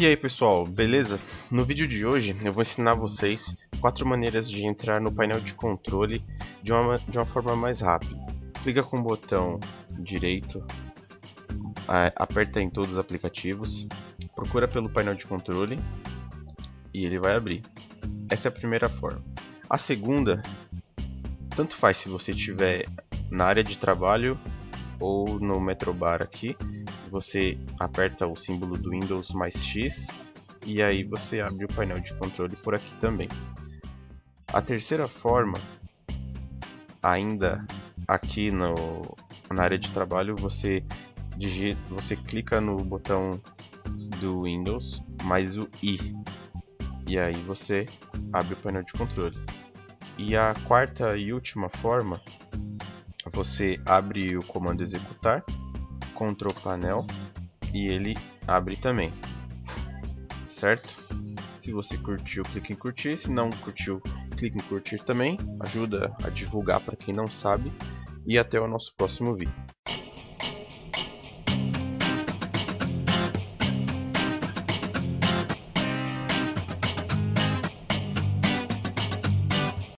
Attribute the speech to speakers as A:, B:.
A: E aí pessoal, beleza? No vídeo de hoje eu vou ensinar vocês quatro maneiras de entrar no painel de controle de uma, de uma forma mais rápida. Clica com o botão direito, aperta em todos os aplicativos, procura pelo painel de controle e ele vai abrir. Essa é a primeira forma. A segunda, tanto faz se você estiver na área de trabalho ou no Metrobar aqui, você aperta o símbolo do Windows mais X e aí você abre o painel de controle por aqui também. A terceira forma, ainda aqui no, na área de trabalho, você, digita, você clica no botão do Windows mais o I e aí você abre o painel de controle. E a quarta e última forma, você abre o comando executar Ctrl Panel e ele abre também, certo? Se você curtiu, clique em curtir, se não curtiu, clique em curtir também, ajuda a divulgar para quem não sabe e até o nosso próximo vídeo.